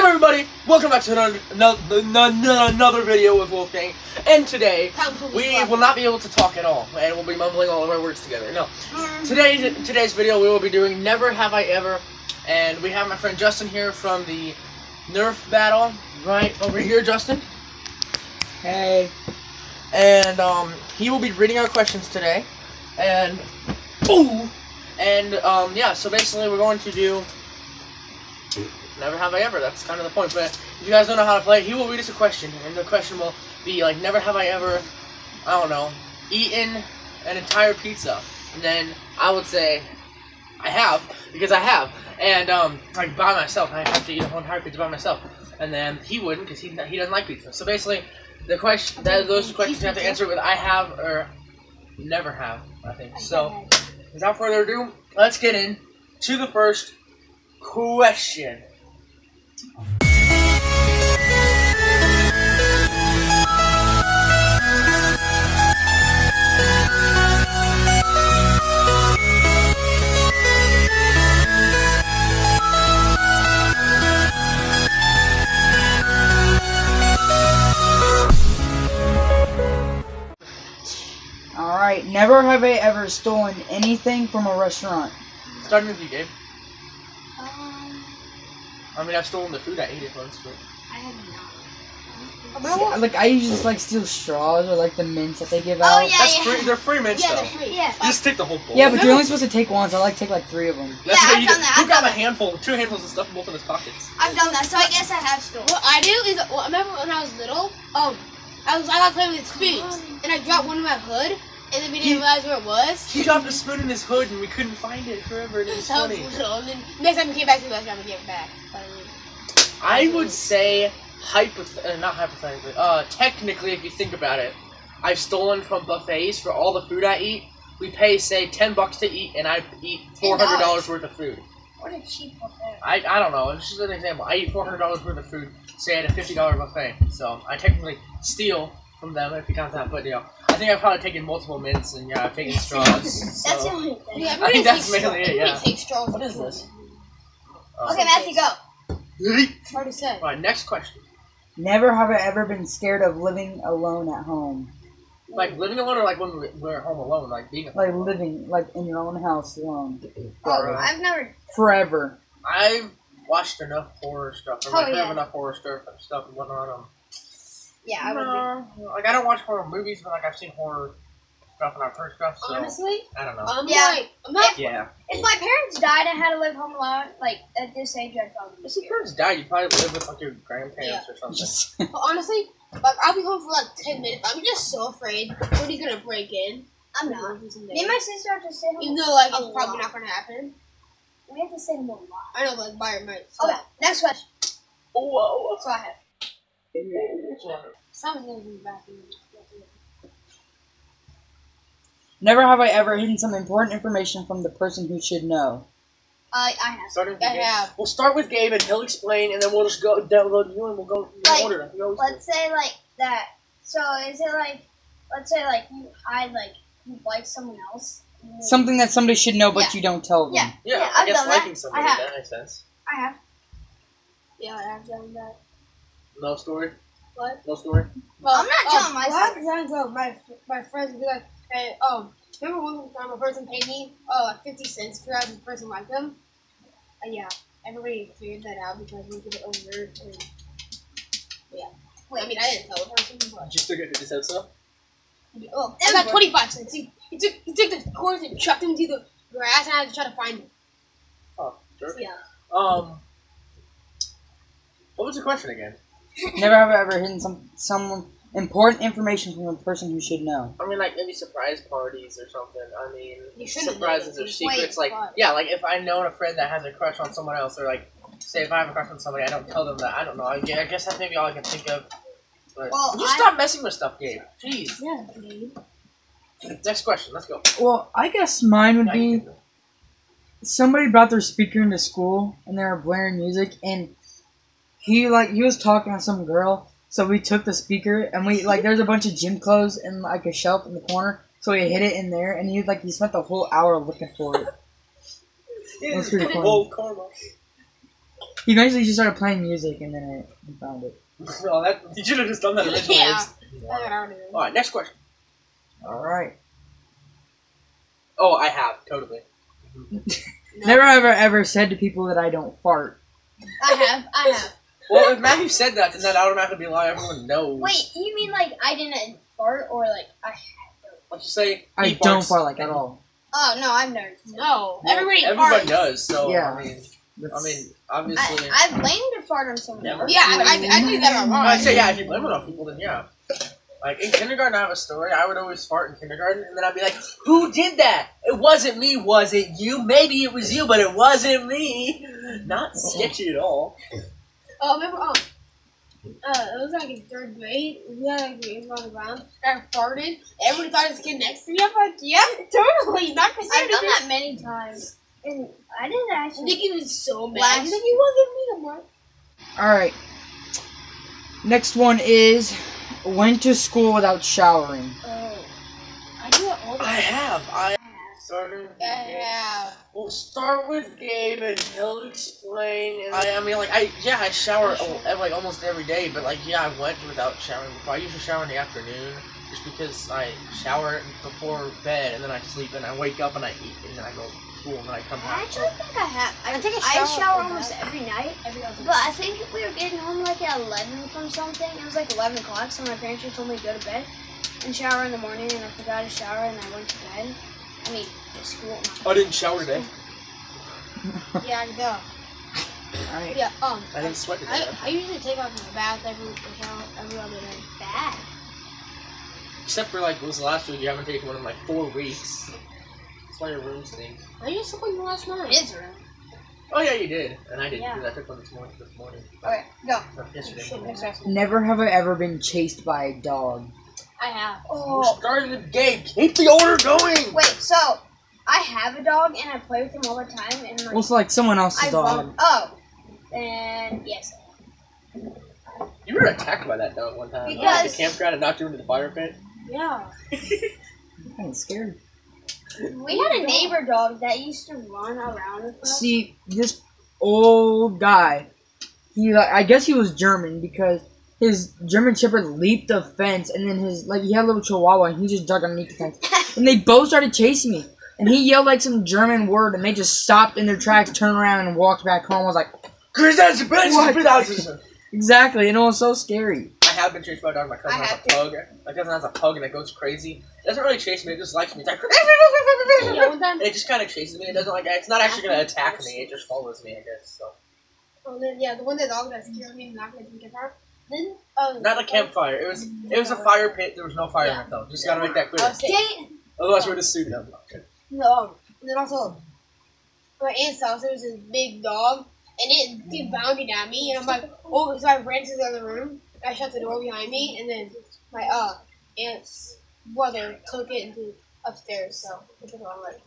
up, everybody? Welcome back to another, another, another video with Wolf Gang. And today, we will not be able to talk at all, and we'll be mumbling all of our words together. No. Today, today's video, we will be doing Never Have I Ever, and we have my friend Justin here from the Nerf battle, right over here, Justin. Hey. And um, he will be reading our questions today, and ooh, and um, yeah. So basically, we're going to do Never have I ever. That's kind of the point. But if you guys don't know how to play, he will read us a question, and the question will be like, "Never have I ever, I don't know, eaten an entire pizza." And then I would say, "I have," because I have, and um, like by myself, I have to eat a whole entire pizza by myself. And then he wouldn't, because he he doesn't like pizza. So basically, the question that those questions you have to answer with "I have" or "Never have." I think so. Without further ado, let's get in to the first question. Alright, never have I ever stolen anything from a restaurant. Starting with you, Gabe. I mean, I've stolen the food I ate it once, but I have not. See, like I usually just like steal straws or like the mints that they give Oh, out. yeah. that's free. They're free mint Yeah, stuff. they're free. Yeah. You just take the whole bowl. Yeah, but you're only supposed to take one, so I like take like three of them. That's Yeah, what I've you done do. that, Who I've got done a handful, two handfuls of stuff in both of his pockets? I've done that, so I guess I have stolen. What I do is, well, I remember when I was little, um, I was I got playing with spoons, and I dropped one in my hood, and then we didn't realize where it was. He dropped a spoon in his hood and we couldn't find it forever. And it was So I was funny. and then next time we came back to the restaurant, we gave it back. I would say, hypoth- uh, not hypothetically, uh, technically, if you think about it, I've stolen from buffets for all the food I eat. We pay, say, ten bucks to eat, and I eat four hundred dollars worth of food. What a cheap buffet. I, I don't know. It's just an example. I eat four hundred dollars worth of food, say at a fifty dollar buffet. So I technically steal from them if you count that. But you know, think I've probably taken multiple mints and yeah, I've taken straws. That's the only thing. yeah, I think that's take mainly it, straws. yeah. Everybody takes straws. What is this? Uh, Okay, Matthew, go. It's hard to say. Alright, next question. Never have I ever been scared of living alone at home. Like living alone or like when we- we're home alone, like being. Like living like in your own house alone. Oh, I've never. Forever. I've watched enough horror stuff. Or Oh, like heard yeah. enough horror stuff, stuff and whatnot. Um, Yeah, I would. be. no, like I don't watch horror movies, but like I've seen horror stuff and I've heard stuff. So Honestly, I don't know. I'm Yeah. like, I'm not. yeah. If my parents died and had to live home alone, like at this age, I'd probably. If your parents died, you probably live with like your grandparents or something. But honestly, like I'll be home for like ten minutes. I'm just so afraid What somebody's gonna break in. I'm not. Me Me and my sister have to stay home. Even though like it's probably not gonna happen. We have to stay home a lot. I know, like by your might. Okay, next question. Whoa. So I have. Someone's gonna be back in. never have I ever hidden some important information from the person who should know. Uh, I have. Starting with I Gabe. have. We'll start with Gabe and he'll explain, and then we'll just go download you and we'll go in Like, order. We always do. Let's say like that. So is it like, let's say like you hide like you like someone else. Something that somebody should know but Yeah. you don't tell them. Yeah. Yeah, Yeah, I I've guess done that. liking somebody, that makes sense. I have. Yeah, I have done that. No story? What? No story? Well, I'm not telling my What happens is, uh, my my friends would be like, "Hey, um, remember one time a person paid me oh like fifty cents for having the person like them?" Uh, yeah, everybody figured that out because we did it over. And, yeah, Wait, I mean, I didn't tell the person, but Did you still get 50 cents though? oh, I got twenty five cents. He, he took he took the coins and chucked them to the grass, and I had to try to find them. Oh, sure. Yeah, Um, what was the question again? Never have I ever hidden some some important information from a person who should know. I mean, like maybe surprise parties or something. I mean, surprises or secrets. Like, but- yeah, like if I know a friend that has a crush on someone else, or like, say if I have a crush on somebody, I don't tell them that. I don't know. I, gu- I guess that's maybe all I can think of. But Well, you I- stop messing with stuff, Gabe? Jeez. yeah, dude. Next question. Let's go. Well, I guess mine would Now be can do it. somebody brought their speaker into school and they were blaring music and he like he was talking to some girl so we took the speaker and we like there's a bunch of gym clothes in like a shelf in the corner so we hid it in there and he like he spent the whole hour looking for it That's pretty funny. Whoa, karma. He eventually just started playing music, and then I, I found it. well, that you should have just done that originally. Yeah. All I don't know. right, next question. All right. Oh, I have totally. Never ever ever said to people that I don't fart. I have. I have. Well, if Matthew said that, then that automatically be a lie. Everyone knows. Wait, you mean like I didn't fart or like I had to? Let's just say I he don't farts. fart like at all. Oh no, I've never. No, Well, everybody. everybody farts. does. So Yeah. I mean, I mean, obviously. I, I've blamed a fart on someone Never. else. Yeah, I, I, I do that a lot. I say yeah. If you blame it on people, then yeah. Like in kindergarten, I have a story. I would always fart in kindergarten, and then I'd be like, "Who did that? It wasn't me, was it you? Maybe it was you, but it wasn't me. Not sketchy at all." Oh, remember? Um, uh, it was like in third grade. We had like games on the ground. I farted. Everybody thought it was the kid next to me. I'm like, yeah, totally. Not because I've done that many times, and I didn't actually. Nikki was so mad. Last- She's you wasn't me. I'm All right. Next one is went to school without showering. Oh, I do it all the I have. I started. yeah. We'll start with Gabe and he'll explain. And I, I mean, like, I yeah, I shower oh, al- like almost every day, but like, yeah, I went without showering before. I usually shower in the afternoon just because I shower before bed and then I sleep and I wake up and I eat and then I go to school and then I come home. I back. actually think I have. I, I think I I shower shower almost that. every night. Every other But I think we were getting home like at 11 from something. It was like 11 o'clock, so my parents just told me to go to bed and shower in the morning, and I forgot to shower, and I went to bed. I mean, to school. not- I didn't shower today. Yeah, I can tell. All right. Yeah, um, I didn't sweat today. I, I usually take off my bath every shower every other day. Bad. Except for like, it was the last week you haven't taken one in like four weeks. That's why your room stinks. I just took one last night. His room. Oh yeah, you did, and I did Yeah. too. I took one this morning. This morning. Okay, go. No, yesterday. Shit, next question. Never have I ever been chased by a dog. I have. We're Oh, starting with Gabe. Keep the order going. wait. So I have a dog, and I play with him all the time, and like Also, like someone else's I dog. love. Oh, and yes. You were attacked by that dog one time. At Because- the campground and knocked you into the fire pit. Yeah. I'm kind of scared. We had a neighbor dog that used to run around with us. See, this old guy, he like, I guess he was German because his German Shepherd leaped the fence, and then his like he had a little Chihuahua, and he just dug underneath the fence, and they both started chasing me. And he yelled like some German word, and they just stopped in their tracks, turned around, and walked back home. I was like, What? exactly, and it was so scary. I have been chased by a dog. My cousin I has have a pug. My cousin has a pug and it goes crazy. It doesn't really chase me. It just likes me. It's like, Yeah, one time. and it just kind of chases me. It doesn't like. It's not actually gonna attack me. It just follows me. I guess. So Oh, then, yeah, the one that dog that scared me and knocked me to the car. Then, oh, not a campfire. It was. It was a fire pit. There was no fire in it though. Just gotta make that clear. was sick. Dang. Otherwise, we're just sued them. No, and then also, my aunt's house, there was this big dog, and it kept bounding at me, and I'm like, oh, so I ran to the other room, I shut the door behind me, and then my uh aunt's brother took it into upstairs, so it took all right.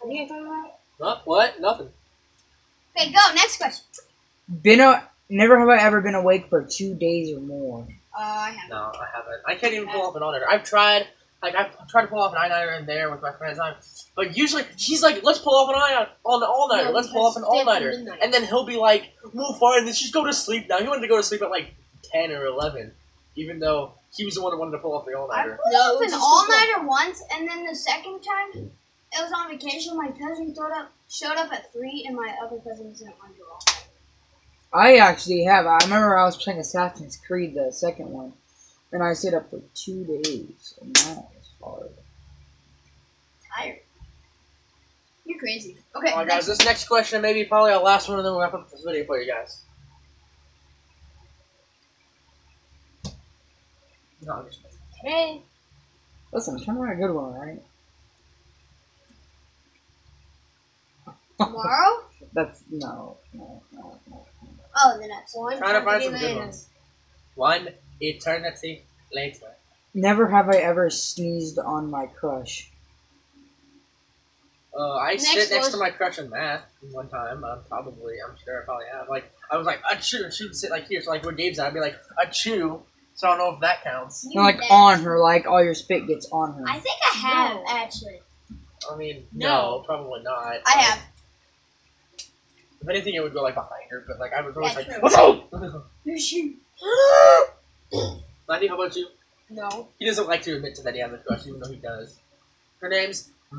What are you talking about? What? What? Nothing. Okay, go. Next question. Been a never have I ever been awake for two days or more. Uh, I have. No, I haven't. I can't even pull off an all nighter. I've tried. Like I've tried to pull off an eye nighter in there with my friends. I'm, but usually he's like, "Let's pull off an eye on the all nighter. No, Let's pull off an all-nighter," And then he'll be like, "Well, fine. Let's just go to sleep now." He wanted to go to sleep at like ten or eleven, even though he was the one that wanted to pull off the all-nighter. I nighter. pulled No, off it was an all-nighter once, and then the second time, it was on vacation. My cousin showed up, showed up at three, and my other cousin didn't want to go all night. I actually have. I remember I was playing Assassin's Creed, the second one, and I stayed up for two days, and that was hard. Tired. You're crazy. Okay, Alright, guys, this next question may be probably our last one, and then we'll wrap up this video for you guys. No, I'm just Hey, Listen, turn around a good one, right? Tomorrow? That's no, no, no, no. Oh, the next one. one Trying to find some good ones. One eternity later. Never have I ever sneezed on my crush. Uh, I Next sit next one. to my crush in math one time. Uh, probably, I'm sure I probably have. Like, I was like, I should should sit like here. So like where Dave's at, I'd be like, I chew. So I don't know if that counts. You No, like bet. on her, like all your spit gets on her. I think I have No. actually. I mean, No. no, probably not. I have. If anything, it would go like behind her, but like I was always Yeah, like, true. "What's up?" Who's she? Matthew, how about you? No. He doesn't like to admit to that he has a crush, even though he does. Her name's.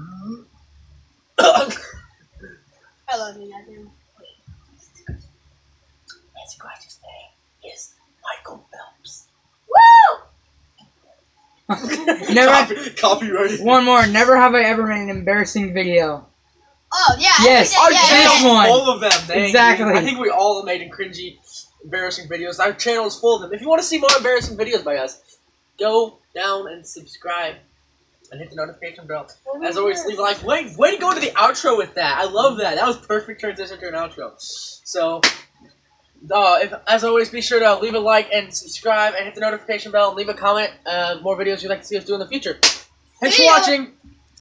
I love you, Matthew. Nancy Crouch's name is Michael Phelps. Woo! Never. Copy, copyrighted. One more. Never have I ever made an embarrassing video. Oh yeah. Yes, I Our did, yeah, channel- yeah, This yeah. one. All of them. Dang, Exactly. I think we all made cringy, embarrassing videos. Our channel is full of them. If you want to see more embarrassing videos by us, go down and subscribe and hit the notification bell. As always, leave a like. Wait, way to go to the outro with that. I love that. That was perfect transition to an outro. So, uh, if, as always, be sure to leave a like and subscribe and hit the notification bell and leave a comment. Uh, more videos you'd like to see us do in the future. Thanks for See ya. watching.